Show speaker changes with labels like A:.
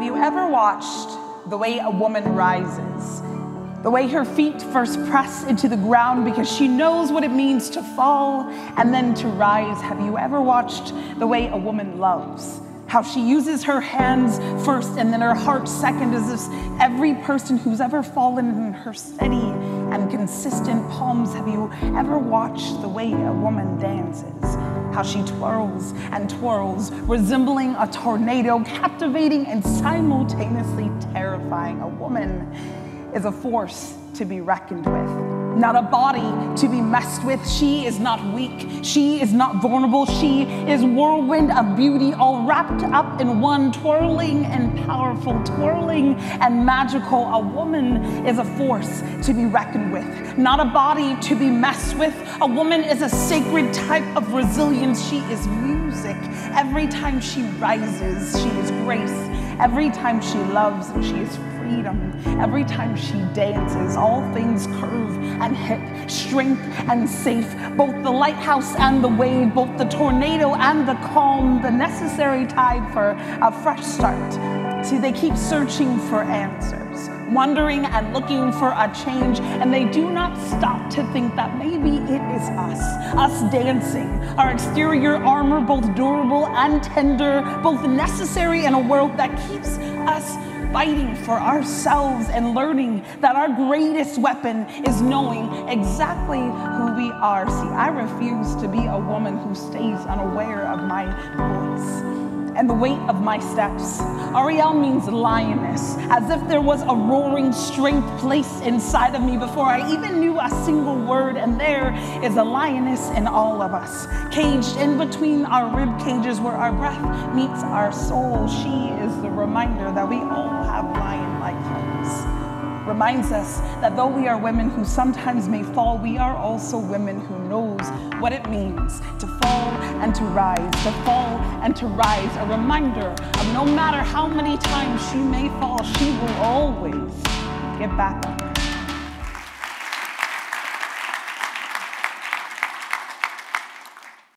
A: Have you ever watched the way a woman rises? The way her feet first press into the ground because she knows what it means to fall and then to rise. Have you ever watched the way a woman loves? How she uses her hands first and then her heart second, as if every person who's ever fallen in her steady and consistent palms. Have you ever watched the way a woman dances? How she twirls and twirls, resembling a tornado, captivating and simultaneously terrifying. A woman is a force to be reckoned with not a body to be messed with. She is not weak. She is not vulnerable. She is whirlwind of beauty, all wrapped up in one, twirling and powerful, twirling and magical. A woman is a force to be reckoned with, not a body to be messed with. A woman is a sacred type of resilience. She is music. Every time she rises, she is grace. Every time she loves, she is freedom. Every time she dances, all things curve and hit, strength and safe. Both the lighthouse and the wave, both the tornado and the calm, the necessary tide for a fresh start. See, they keep searching for answers, wondering and looking for a change, and they do not stop to think that maybe it is us, us dancing, our exterior armor, both durable and tender, both necessary in a world that keeps us fighting for ourselves and learning that our greatest weapon is knowing exactly who we are. See, I refuse to be a woman who stays unaware of my voice and the weight of my steps. Arielle means lioness, as if there was a roaring strength placed inside of me before I even knew a single word. And there is a lioness in all of us, caged in between our rib cages where our breath meets our soul. She is the reminder that we all have lion hearts reminds us that though we are women who sometimes may fall, we are also women who knows what it means to fall and to rise, to fall and to rise. A reminder of no matter how many times she may fall, she will always get back up.